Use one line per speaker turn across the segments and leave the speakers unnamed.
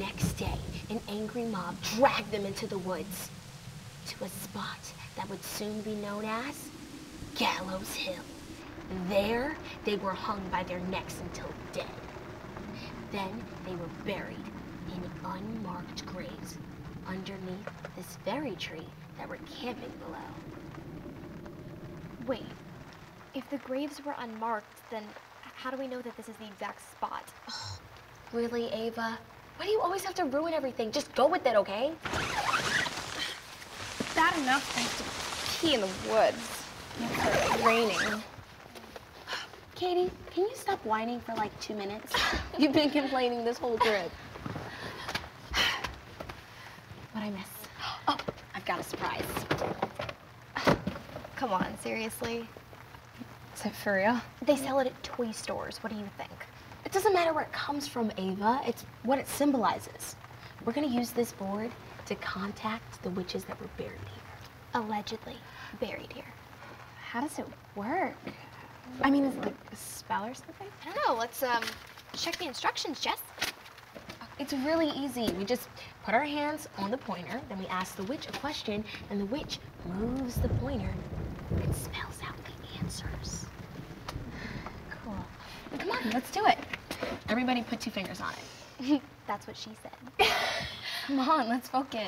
next day, an angry mob dragged them into the woods to a spot that would soon be known as Gallows Hill. There, they were hung by their necks until dead. Then they were buried in unmarked graves underneath this very tree that we're camping below.
Wait, if the graves were unmarked, then how do we know that this is the exact spot?
Really, Ava? Why do you always have to ruin everything? Just go with it, okay?
Bad enough thanks to pee in the woods. It's raining.
Katie, can you stop whining for like two minutes? You've been complaining this whole trip. What I miss? Oh, I've got a surprise.
Come on, seriously?
Is it for real?
They sell it at toy stores. What do you think?
It doesn't matter where it comes from, Ava. It's what it symbolizes. We're gonna use this board to contact the witches that were buried here.
Allegedly buried here.
How does it work? I mean, is it like a spell or something?
I don't know. Let's um check the instructions, Jess.
It's really easy. We just put our hands on the pointer, then we ask the witch a question, and the witch moves the pointer and spells out the answers. Come on, let's do it. Everybody put two fingers on it.
That's what she said.
Come on, let's focus.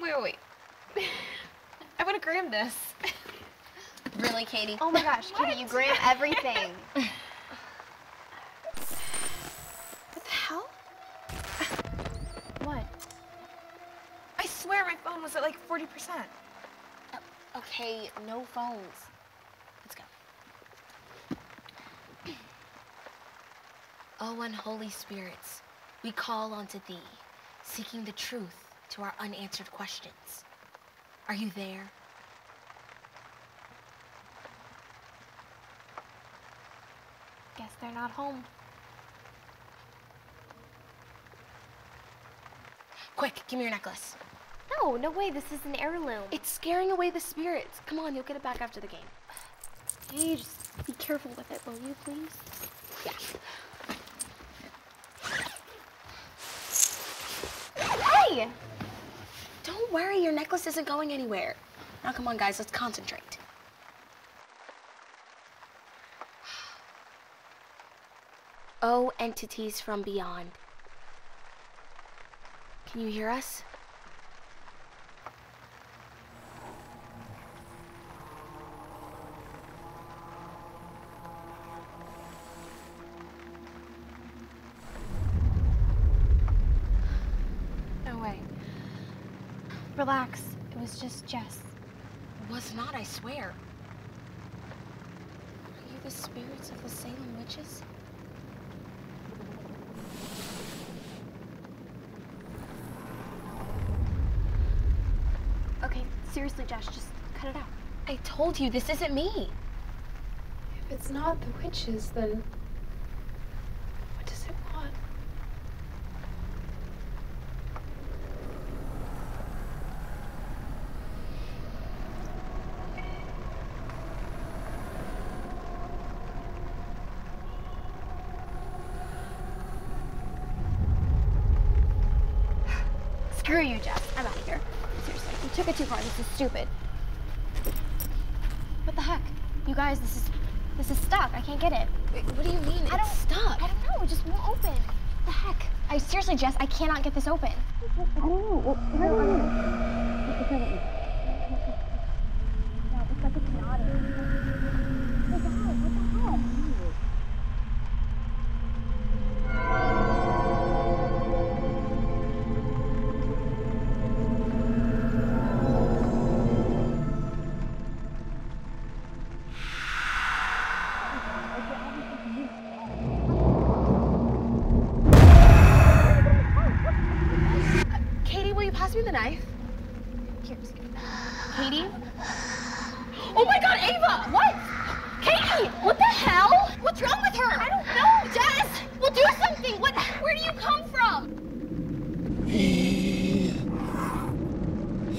Wait, wait, wait. I would have grammed this.
Really, Katie?
Oh my gosh, Kitty, you gram everything.
Was at like 40%.
Okay, no phones. Let's go. Oh, unholy spirits, we call unto thee, seeking the truth to our unanswered questions. Are you there?
Guess they're not home.
Quick, give me your necklace.
No, no way. This is an heirloom.
It's scaring away the spirits. Come on, you'll get it back after the game.
Hey, just be careful with it, will you, please?
Yeah.
Hey!
Don't worry, your necklace isn't going anywhere. Now, come on, guys, let's concentrate. Oh, entities from beyond. Can you hear us?
Relax. It was just Jess.
It was not, I swear. Are you the spirits of the Salem witches?
Okay, seriously, Jess, just cut it out.
I told you, this isn't me.
If it's not the witches, then
Screw you, Jess. I'm out of here. Seriously, you took it too far. This is stupid. What the heck? You guys, this is this is stuck. I can't get it.
Wait, what do you mean?
I don't
it's stuck.
I don't know. It just won't open. What the heck? I seriously, Jess, I cannot get this open.
Katie,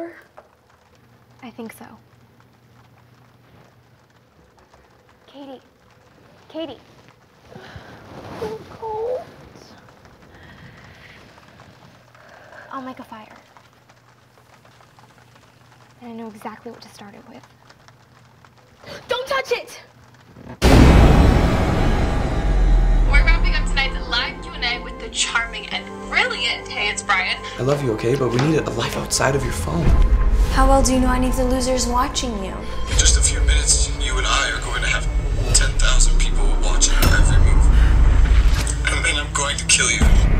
over?
I think so. Katie. Katie.
I'm cold.
I'll make a fire. And I know exactly what to start it with.
Don't touch it!
Live with the charming and brilliant Hey It's Brian.
I love you, okay? But we need a life outside of your phone.
How well do you know any of the losers watching you?
In just a few minutes, you and I are going to have 10,000 people watching every move. And then I'm going to kill you.